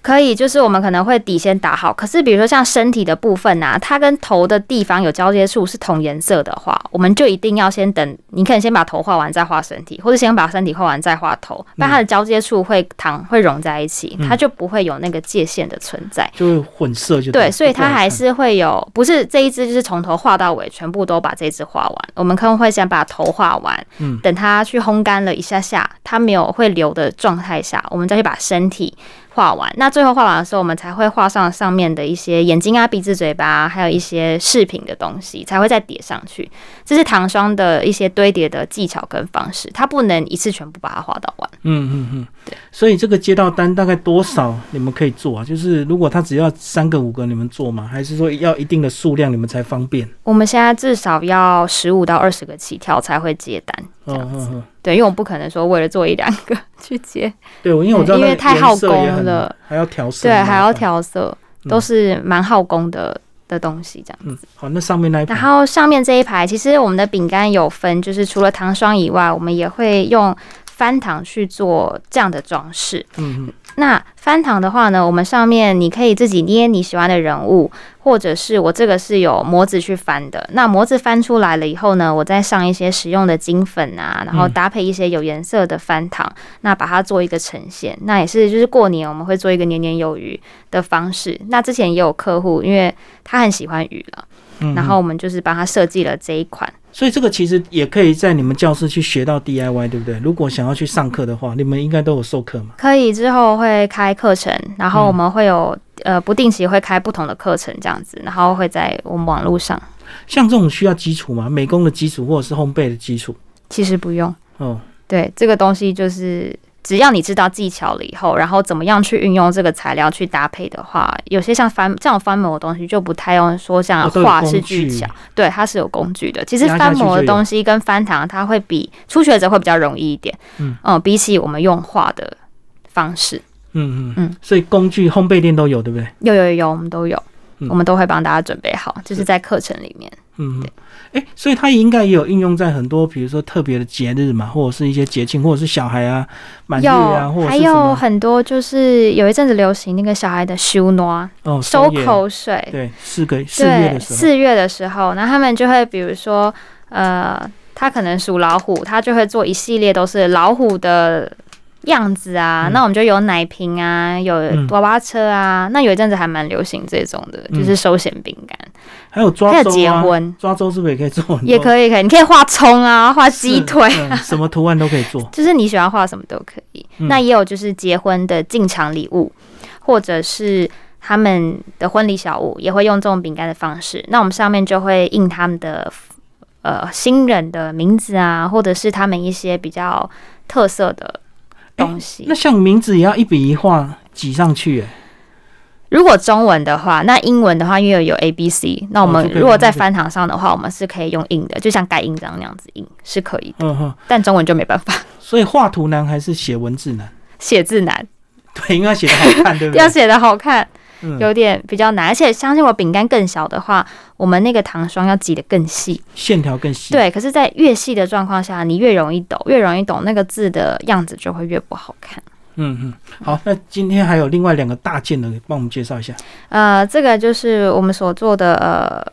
Speaker 2: 可以，就是我们可能会底先打好，可是比如说像身体的部分啊，它跟头的地方有交接处是同颜色的话，我们就一定要先等，你可能先把头画完再画身体，或者先把身体画完再画头，不然它的交接处会糖会融在一起，
Speaker 1: 嗯
Speaker 2: 它就不会有那个界限的存在。
Speaker 1: 就会混色就
Speaker 2: 对，所以它还是会有，不是这一只就是从头画到尾，全部都把这一只画完。我们可能会先把头画完，
Speaker 1: 嗯
Speaker 2: 等它去烘干了一下下，它没有会流的状态下，我们再去把身体画完。那最后画完的时候，我们才会画上上面的一些眼睛啊、鼻子、嘴巴啊，还有一些饰品的东西，才会再叠上去。这是糖霜的一些堆叠的技巧跟方式，它不能一次全部把它画到完。
Speaker 1: 嗯嗯嗯，
Speaker 2: 对。
Speaker 1: 所以这个接到单大概多少你们可以做啊？就是如果他只要三个五个你们做吗？还是说要一定的数量你们才方便？
Speaker 2: 我们现在至少要十五到二十个起跳才会接单，这
Speaker 1: 嗯
Speaker 2: 样子。
Speaker 1: 嗯嗯，
Speaker 2: 对，因为我不可能说为了做一两个 去接，
Speaker 1: 对，我因为我知道
Speaker 2: 因为太耗工了，
Speaker 1: 还要调色，
Speaker 2: 对，还要。调色，
Speaker 1: 嗯
Speaker 2: 都是蛮耗工的的东西，这样。
Speaker 1: 嗯，好，那上面那一
Speaker 2: 然
Speaker 1: 排，
Speaker 2: 后上面这一排，其实我们的饼干有分，就是除了糖霜以外，我们也会用翻糖去做这样的装饰。
Speaker 1: 嗯嗯，
Speaker 2: 那翻糖的话呢，我们上面你可以自己捏你喜欢的人物，或者是我这个是有模子去翻的。那模子翻出来了以后呢，我再上一些实用的金粉啊，然后
Speaker 1: 嗯
Speaker 2: 搭配一些有颜色的翻糖，那把它做一个呈现。那也是就是过年我们会做一个年年有余的方式。那之前也有客户，因为他很喜欢鱼了，
Speaker 1: 嗯
Speaker 2: 然后我们就是帮他设计了这一款。
Speaker 1: 所以这个其实也可以在你们教室去学到 DIY，对不对？如果想要去上课的话，你们应该都有授课嘛？
Speaker 2: 可以之后会开课程，然后我们会有呃不定期会开不同的课程这样子，然后会在我们网络上。
Speaker 1: 像这种需要基础吗？美工的基础或者是烘焙的基础？
Speaker 2: 其实不用。
Speaker 1: 哦，
Speaker 2: 对，这个东西就是只要你知道技巧了以后，然后怎么样去运用这个材料去搭配的话，有些像翻这种翻模的东西就不太用说像画
Speaker 1: 是
Speaker 2: 技巧，对，它是有工具的。其实翻模的东西跟翻糖，它会比初学者会比较容易一点。
Speaker 1: 嗯嗯
Speaker 2: 比起我们用画的方式，
Speaker 1: 嗯嗯
Speaker 2: 嗯，
Speaker 1: 所以工具烘焙店都有，对不对？
Speaker 2: 有有有有，我们都有。
Speaker 1: 嗯
Speaker 2: 我们都会帮大家准备好，就是在课程里面。
Speaker 1: 嗯
Speaker 2: 对，
Speaker 1: 哎、所以它应该也有应用在很多，比如说特别的节日嘛，或者是一些节庆，或者是小孩啊满月啊，或
Speaker 2: 有，还有很多就是有一阵子流行那个小孩的修诺，
Speaker 1: 哦
Speaker 2: 收口水，
Speaker 1: 对，四个四月
Speaker 2: 对，
Speaker 1: 的时候，
Speaker 2: 四月的时候，那他们就会比如说，呃，他可能属老虎，他就会做一系列都是老虎的样子啊。
Speaker 1: 嗯。
Speaker 2: 那我们就有奶瓶啊，有
Speaker 1: 嗯。
Speaker 2: 娃娃车啊。那有一阵子还蛮流行这种的，
Speaker 1: 嗯。
Speaker 2: 就是收钱饼干，
Speaker 1: 还有抓
Speaker 2: 还有结婚
Speaker 1: 抓周是不是也可以做？
Speaker 2: 也可以，可以，你可以画葱啊，画鸡
Speaker 1: 是
Speaker 2: 腿。
Speaker 1: 嗯什么图案都可以做。
Speaker 2: 就是你喜欢画什么都可以。
Speaker 1: 嗯
Speaker 2: 那也有就是结婚的进场礼物，或者是他们的婚礼小物，也会用这种饼干的方式。那我们上面就会印他们的呃新人的名字啊，或者是他们一些比较特色的东西。
Speaker 1: 那像名字也要一笔一画挤上去，哎，
Speaker 2: 如果中文的话，那英文的话，因为有 A、B、C，那我们如果在翻糖上的话，我们是可以用印的，就像盖印章那样子印是可以的，
Speaker 1: 嗯哼，
Speaker 2: 但中文就没办法，
Speaker 1: 所以画图难还是写文字难？
Speaker 2: 写字难，
Speaker 1: 对，因为要写的好看，对不对？
Speaker 2: 要写的好看。
Speaker 1: 嗯，
Speaker 2: 有点比较难，而且相信我，饼干更小的话，我们那个糖霜要挤得更细。
Speaker 1: 线条更细。，
Speaker 2: 对，可是，在越细的状况下，你越容易抖，越容易抖，那个字的样子就会越不好看。
Speaker 1: 嗯嗯，好，那今天还有另外两个大件的，帮我们介绍一下。
Speaker 2: 呃，这个就是我们所做的呃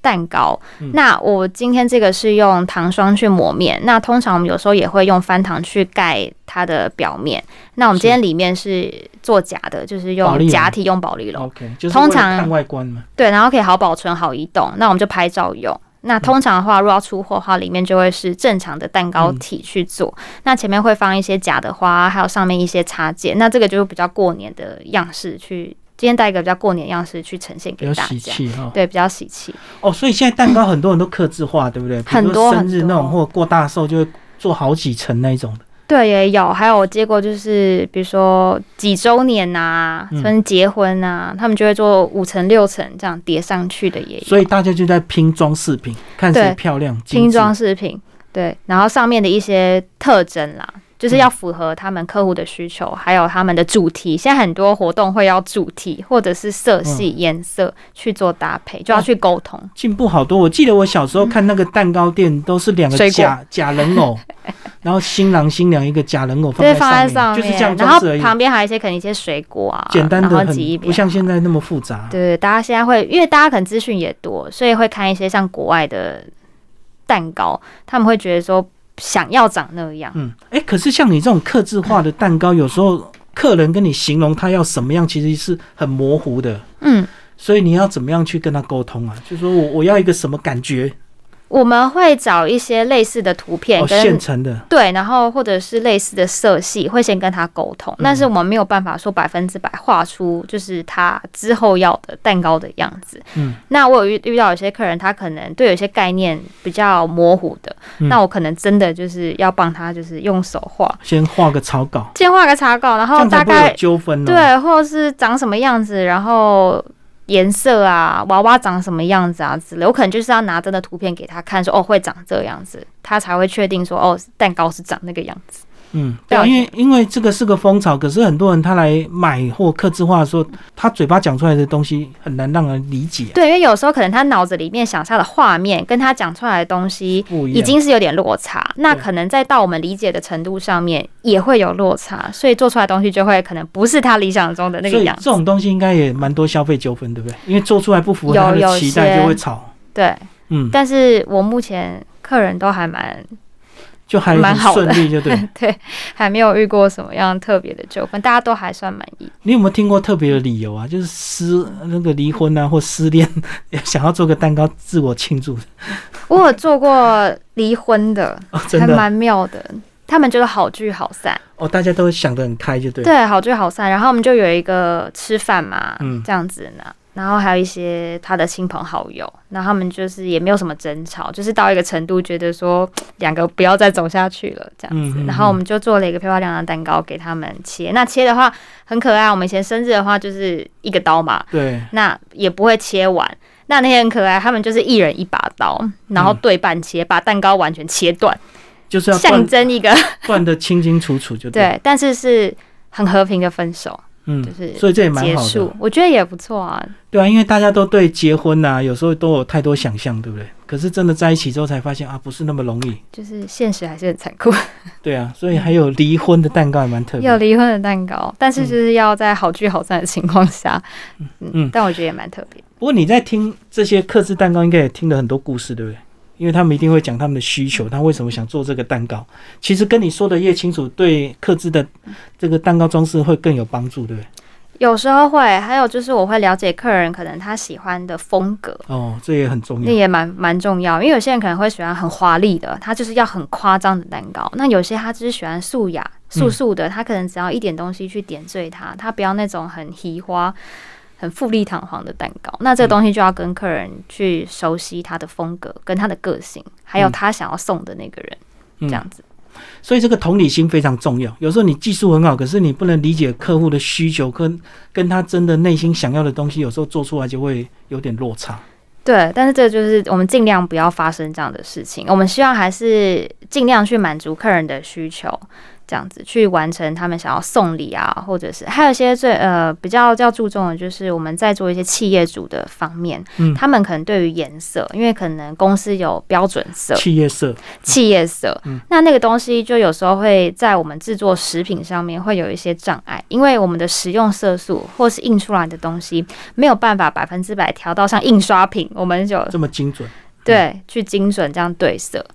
Speaker 2: 蛋糕。
Speaker 1: 嗯
Speaker 2: 那我今天这个是用糖霜去抹面，那通常我们有时候也会用翻糖去盖它的表面。那我们今天里面是做假的，就是用假体用保利龙。
Speaker 1: OK，就是
Speaker 2: 通常
Speaker 1: 看外观嘛。
Speaker 2: 对，然后可以好保存、好移动，那我们就拍照用。那通常的话，如果要出货的话，里面就会是正常的蛋糕体去做。那前面会放一些假的花，还有上面一些插件。那这个就是比较过年的样式去，今天带一个比较过年样式去呈现
Speaker 1: 比较喜
Speaker 2: 给大家。
Speaker 1: 气哈。
Speaker 2: 对，比较喜气。
Speaker 1: 哦，所以现在蛋糕很多人都刻字化，对不对？
Speaker 2: 很多
Speaker 1: 生日那种或过大寿就会做好几层那一种的。
Speaker 2: 对，也有，还有我接过就是比如说几周年呐、
Speaker 1: 嗯
Speaker 2: 甚至结婚呐、他们就会做五层、六层这样叠上去的也有。
Speaker 1: 所以大家就在拼装饰品，看谁
Speaker 2: 对
Speaker 1: 漂亮。
Speaker 2: 拼
Speaker 1: 致
Speaker 2: 装饰品，对，然后上面的一些特征啦，就是要符合他们客户的需求，还有他们的主题。现在很多活动会要主题或者是色系、颜色去做搭配，就要去沟通。
Speaker 1: 进步好多。我记得我小时候看那个蛋糕店，都是两个假假人偶，然后新郎新娘一个假人偶放，在上
Speaker 2: 上面，
Speaker 1: 就是这样
Speaker 2: 然后旁边还有一些可能一些水果啊，
Speaker 1: 简单
Speaker 2: 然
Speaker 1: 的很，不像现在那么复杂。
Speaker 2: 对，大家现在会，因为大家可能资讯也多，所以会看一些像国外的蛋糕，他们会觉得说想要长那样。
Speaker 1: 嗯，哎、可是像你这种刻字化的蛋糕，有时候客人跟你形容他要什么样，其实是很模糊的。
Speaker 2: 嗯，
Speaker 1: 所以你要怎么样去跟他沟通啊？就说我我要一个什么感觉？
Speaker 2: 我们会找一些类似的图片
Speaker 1: 哦，
Speaker 2: 跟、
Speaker 1: 现成的。
Speaker 2: 对，然后或者是类似的色系，会先跟他沟通，
Speaker 1: 嗯
Speaker 2: 但是我们没有办法说百分之百画出就是他之后要的蛋糕的样子。
Speaker 1: 嗯，
Speaker 2: 那我有遇遇到有些客人，他可能对有些概念比较模糊的，
Speaker 1: 嗯
Speaker 2: 那我可能真的就是要帮他就是用手画，
Speaker 1: 先画个草稿，
Speaker 2: 先画个草稿，然后大概
Speaker 1: 纠纷哦。，
Speaker 2: 对，或者是长什么样子，然后颜色啊，娃娃长什么样子啊之类，我可能就是要拿真的图片给他看，说哦会长这样子，他才会确定说哦蛋糕是长那个样子。
Speaker 1: 嗯，对啊，因为因为这个是个风潮，可是很多人他来买或刻字化的时候，他嘴巴讲出来的东西很难让人理解，
Speaker 2: 对，因为有时候可能他脑子里面想象的画面跟他讲出来的东西。已经是有点落差，那可能在到我们理解的程度上面也会有落差，所以做出来的东西就会可能不是他理想中的那个样子。
Speaker 1: 这种东西应该也蛮多消费纠纷，对不对？因为做出来不符合期待，就会吵。
Speaker 2: 对，
Speaker 1: 嗯，
Speaker 2: 但是我目前客人都还蛮
Speaker 1: 就还很
Speaker 2: 蛮
Speaker 1: 顺利，就对。
Speaker 2: 对，还没有遇过什么样特别的纠纷，大家都还算满意。
Speaker 1: 你有没有听过特别的理由啊？就是失那个离婚啊，或失恋，想要做个蛋糕自我庆祝
Speaker 2: 我有做过离婚的，
Speaker 1: 哦，真的。
Speaker 2: 还蛮妙的。他们就是好聚好散，
Speaker 1: 哦，大家都想得很开，就对。
Speaker 2: 对，好聚好散。然后我们就有一个吃饭嘛，
Speaker 1: 嗯
Speaker 2: 这样子呢。然后还有一些他的亲朋好友，那他们就是也没有什么争吵，就是到一个程度，觉得说两个不要再走下去了这样子。
Speaker 1: 嗯嗯
Speaker 2: 然后我们就做了一个漂漂亮亮的蛋糕给他们切。那切的话很可爱，我们以前生日的话就是一个刀嘛，
Speaker 1: 对，
Speaker 2: 那也不会切完。那那天很可爱，他们就是一人一把刀，然后对半切，把蛋糕完全切断，
Speaker 1: 就是要
Speaker 2: 象征一个
Speaker 1: 断的清清楚楚，就对。
Speaker 2: 对，但是是很和平的分手，
Speaker 1: 嗯
Speaker 2: 就是
Speaker 1: 所以这也蛮好的。。
Speaker 2: 我觉得也不错啊。
Speaker 1: 对啊，因为大家都对结婚呐、有时候都有太多想象，对不对？可是真的在一起之后才发现啊，不是那么容易。
Speaker 2: 就是现实还是很残酷，
Speaker 1: 对啊，所以还有离婚的蛋糕也蛮特别
Speaker 2: 有。离婚的蛋糕，但是就是要在好聚好散的情况下，嗯
Speaker 1: 嗯
Speaker 2: 但我觉得也蛮特别。
Speaker 1: 不过你在听这些克制蛋糕，应该也听了很多故事，对不对？因为他们一定会讲他们的需求，他为什么想做这个蛋糕。其实跟你说的越清楚，对克制的这个蛋糕装饰会更有帮助，对不对？
Speaker 2: 有时候会，还有就是我会了解客人可能他喜欢的风格，
Speaker 1: 哦，这也很重要。
Speaker 2: 那也蛮蛮重要。因为有些人可能会喜欢很华丽的，他就是要很夸张的蛋糕；那有些他只是喜欢素雅、素素的，他可能只要一点东西去点缀它，他不要那种很奇花。很富丽堂皇的蛋糕，那这个东西就要跟客人去熟悉他的风格、跟他的个性，还有
Speaker 1: 嗯
Speaker 2: 他想要送的那个人，
Speaker 1: 嗯
Speaker 2: 这样子。
Speaker 1: 所以这个同理心非常重要。有时候你技术很好，可是你不能理解客户的需求，跟跟他真的内心想要的东西，有时候做出来就会有点落差。
Speaker 2: 对，但是这就是我们尽量不要发生这样的事情。我们希望还是尽量去满足客人的需求，这样子去完成他们想要送礼啊，或者是还有一些最呃比较较注重的就是我们在做一些企业主的方面，
Speaker 1: 嗯。
Speaker 2: 他们可能对于颜色，因为可能公司有标准色、
Speaker 1: 企业色，
Speaker 2: 企业色，
Speaker 1: 嗯。
Speaker 2: 那那个东西就有时候会在我们制作食品上面会有一些障碍，因为我们的食用色素或是印出来的东西没有办法百分之百调到像印刷品，我们就
Speaker 1: 这么精准。
Speaker 2: 对去精准这样对色。
Speaker 1: 嗯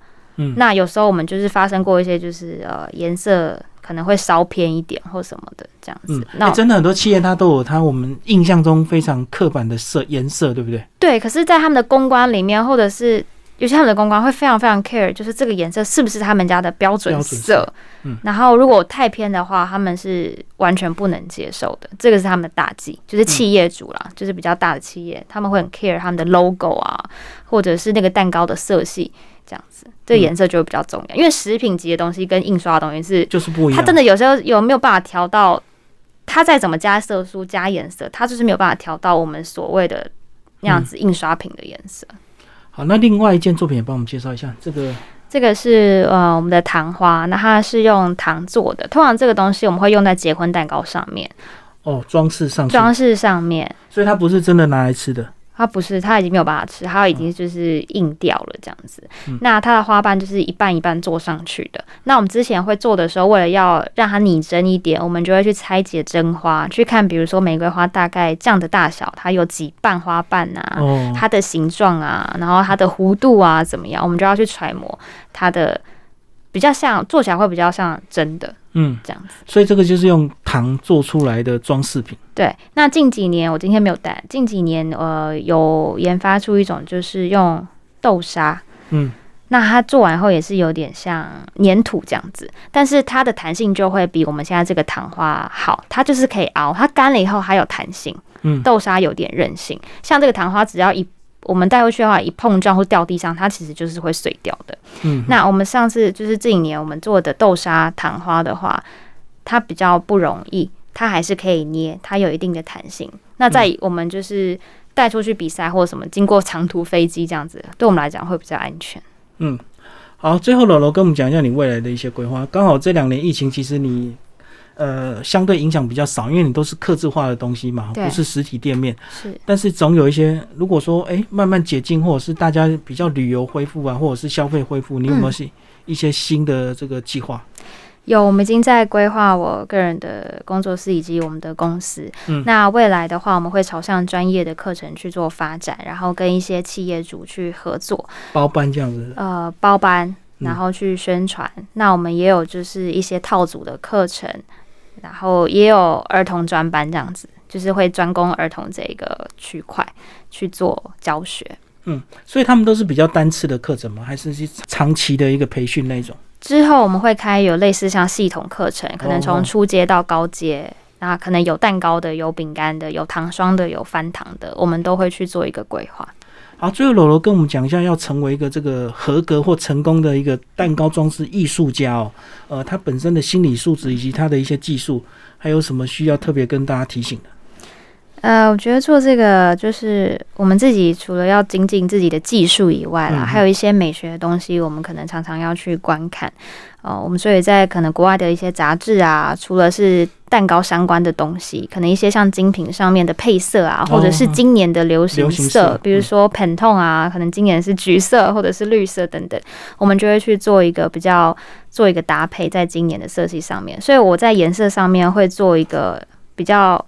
Speaker 2: 那有时候我们就是发生过一些就是呃颜色可能会稍偏一点或什么的这样子。
Speaker 1: 嗯，
Speaker 2: 那
Speaker 1: 欸真的很多企业它都有它我们印象中非常刻板的色颜色，对不对？
Speaker 2: 对，可是，在他们的公关里面，或者是有些他们的公关会非常非常 care，就是这个颜色是不是他们家的标准。色
Speaker 1: 嗯
Speaker 2: 然后如果太偏的话，他们是完全不能接受的。这个是他们的大忌，就是企业主啦，就是比较大的企业，他们会很 care 他们的 logo 啊，或者是那个蛋糕的色系这样子，这个颜色就会比较重要。因为食品级的东西跟印刷的东西是，
Speaker 1: 就是不一样。
Speaker 2: 它真的有时候有没有办法调到，它再怎么加色素加颜色，它就是没有办法调到我们所谓的那样子印刷品的颜色。
Speaker 1: 好。那另外一件作品也帮我们介绍一下，这个
Speaker 2: 这个是呃我们的糖花，那它是用糖做的。通常这个东西我们会用在结婚蛋糕上面、
Speaker 1: 哦装饰上，
Speaker 2: 装饰上面。
Speaker 1: 所以它不是真的拿来吃的。
Speaker 2: 它不是，它已经没有办法吃，它已经就是硬掉了这样子。
Speaker 1: 嗯
Speaker 2: 那它的花瓣就是一半一半做上去的。那我们之前会做的时候，为了要让它拟真一点，我们就会去拆解真花，去看比如说玫瑰花大概这样的大小，它有几瓣花瓣啊，
Speaker 1: 哦，
Speaker 2: 它的形状啊，然后它的弧度啊怎么样，我们就要去揣摩它的比较像做起来会比较像真的
Speaker 1: 嗯，
Speaker 2: 这样子。
Speaker 1: 所以这个就是用糖做出来的装饰品。
Speaker 2: 对，那近几年我今天没有带，近几年呃有研发出一种就是用豆沙，
Speaker 1: 嗯，
Speaker 2: 那它做完后也是有点像粘土这样子，但是它的弹性就会比我们现在这个糖花好，它就是可以熬，它干了以后还有弹性。
Speaker 1: 嗯
Speaker 2: 豆沙有点韧性，像这个糖花只要一我们带回去的话，一碰撞或掉地上，它其实就是会碎掉的。
Speaker 1: 嗯，
Speaker 2: 那我们上次就是这几年我们做的豆沙糖花的话，它比较不容易，它还是可以捏，它有一定的弹性。那在我们就是带出去比赛或什么，经过长途飞机这样子，对我们来讲会比较安全。
Speaker 1: 嗯，好，最后柔柔跟我们讲一下你未来的一些规划。刚好这两年疫情，其实你呃相对影响比较少，因为你都是刻字化的东西嘛，不是实体店面。
Speaker 2: 是
Speaker 1: 但是总有一些，如果说哎、诶慢慢解禁，或者是大家比较旅游恢复啊，或者是消费恢复，你有没有
Speaker 2: 嗯
Speaker 1: 是一些新的这个计划？
Speaker 2: 有，我们已经在规划我个人的工作室以及我们的公司。
Speaker 1: 嗯
Speaker 2: 那未来的话，我们会朝向专业的课程去做发展，然后跟一些企业主去合作，
Speaker 1: 包班这样子？
Speaker 2: 呃，包班，
Speaker 1: 嗯
Speaker 2: 然后去宣传。那我们也有就是一些套组的课程，然后也有儿童专班这样子，就是会专攻儿童这一个区块去做教学。
Speaker 1: 嗯，所以他们都是比较单次的课程吗？还是是长期的一个培训那种？
Speaker 2: 之后我们会开有类似像系统课程，可能从初阶到高阶，那可能有蛋糕的、有饼干的、有糖霜的、有翻糖的，我们都会去做一个规划。
Speaker 1: 好，最后柔柔跟我们讲一下，要成为一个这个合格或成功的一个蛋糕装饰艺术家哦，呃，他本身的心理素质以及他的一些技术，还有什么需要特别跟大家提醒的？
Speaker 2: 呃，我觉得做这个就是我们自己除了要精进自己的技术以外啦，还有一些美学的东西，我们可能常常要去观看。哦，我们所以在可能国外的一些杂志啊，除了是蛋糕相关的东西，可能一些像精品上面的配色啊，或者是今年的流行色，比如说 Pantone 啊，可能今年是橘色或者是绿色等等，我们就会去做一个比较做一个搭配，在今年的色系上面。所以我在颜色上面会做一个比较。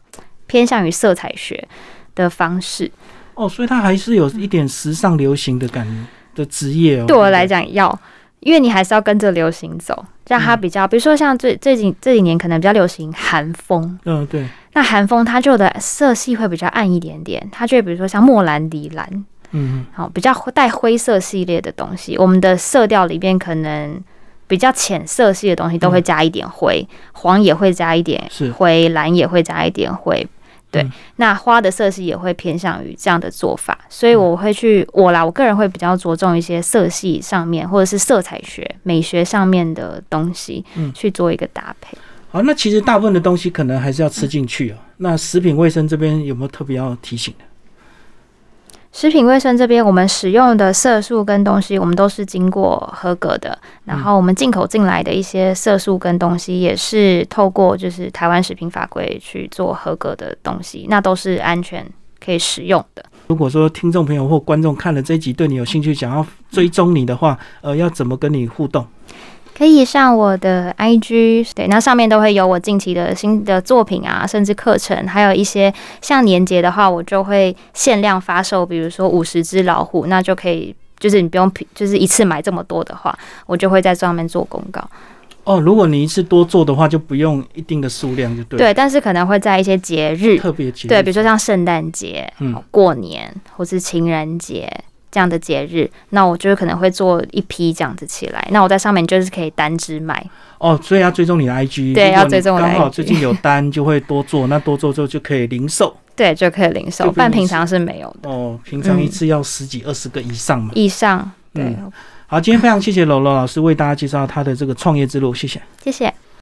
Speaker 2: 偏向于色彩学的方式
Speaker 1: 哦，所以它还是有一点时尚流行的感的职业哦。
Speaker 2: 对我来讲，要因为你还是要跟着流行走，这样它比较，比如说像最最近这几年可能比较流行韩风，
Speaker 1: 嗯，对。
Speaker 2: 那韩风它就的色系会比较暗一点点，它就比如说像莫兰迪蓝，嗯，好，比较带灰色系列的东西，我们的色调里边可能比较浅色系的东西都会加一点灰，黄也会加一点灰，蓝也会加一点灰。对，那花的色系也会偏向于这样的做法，所以我会去我啦，我个人会比较着重一些色系上面或者是色彩学、美学上面的东西，嗯，去做一个搭配。
Speaker 1: 好，那其实大部分的东西可能还是要吃进去哦。那食品卫生这边有没有特别要提醒的？
Speaker 2: 食品卫生这边，我们使用的色素跟东西，我们都是经过合格的。然后我们进口进来的一些色素跟东西，也是透过就是台湾食品法规去做合格的东西，那都是安全可以使用的。
Speaker 1: 如果说听众朋友或观众看了这集，对你有兴趣，想要追踪你的话，呃，要怎么跟你互动？
Speaker 2: 可以上我的 IG，对，那上面都会有我近期的新的作品啊，甚至课程，还有一些像年节的话，我就会限量发售，比如说五十只老虎，那就可以，就是你不用，就是一次买这么多的话，我就会在上面做公告。
Speaker 1: 哦，如果你一次多做的话，就不用一定的数量就对。
Speaker 2: 对，但是可能会在一些节日，
Speaker 1: 特别节，
Speaker 2: 对，比如说像圣诞节、嗯，过年或是情人节。这样的节日，那我就可能会做一批这样子起来。那我在上面就是可以单只卖
Speaker 1: 哦，所以要追踪你的 IG，
Speaker 2: 对，要追踪我
Speaker 1: 刚好最近有单就会多做，那多做之后就可以零售，
Speaker 2: 对，就可以零售。但平常是没有的
Speaker 1: 哦，平常一次要十几二十个以上嘛。
Speaker 2: 以上，对。
Speaker 1: 好，今天非常谢谢柔柔老师为大家介绍他的这个创业之路，谢谢，
Speaker 2: 谢谢。